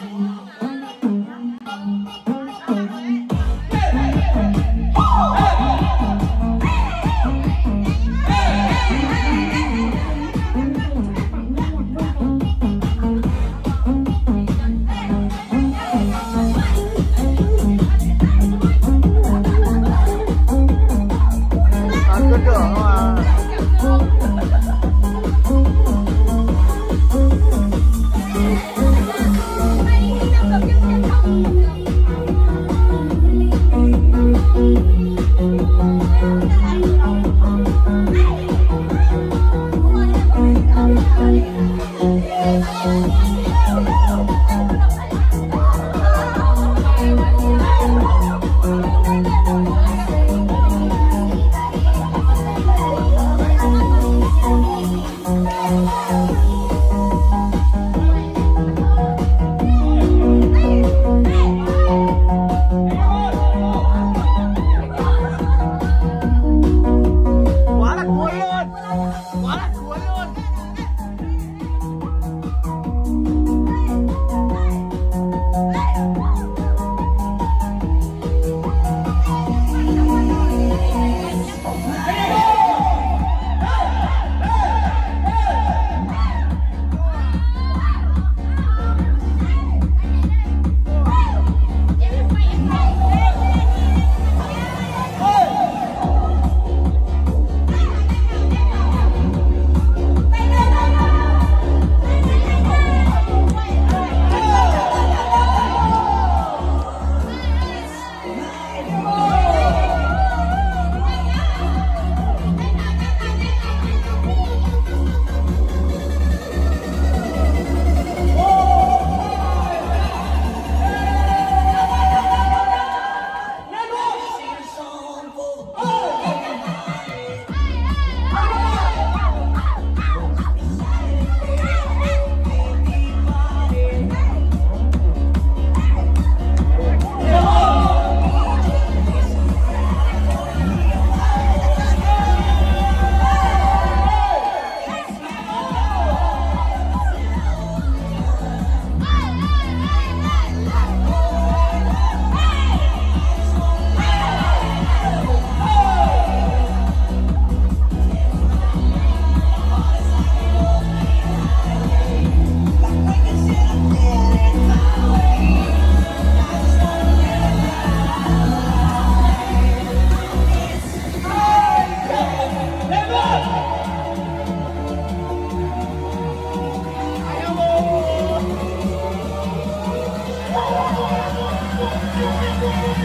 Ăn cuốn luôn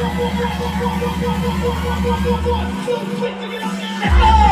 One, two, three, get on there.